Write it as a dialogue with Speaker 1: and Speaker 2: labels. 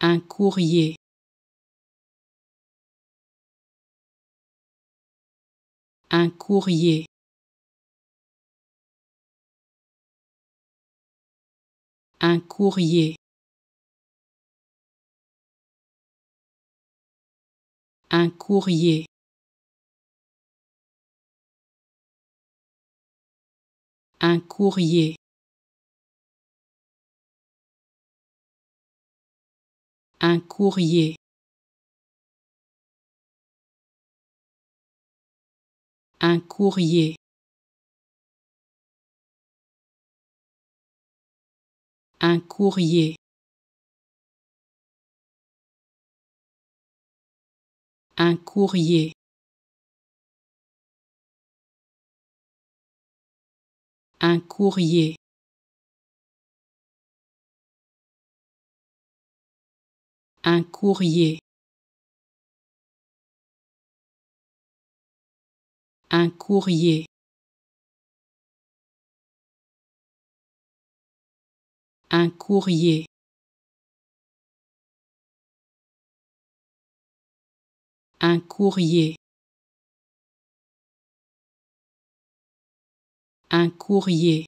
Speaker 1: Un courrier. Un courrier. Un courrier. Un courrier. Un courrier. Un courrier. Un courrier. Un courrier. Un courrier. Un courrier. Un courrier. Un courrier. Un courrier. Un courrier. Un courrier.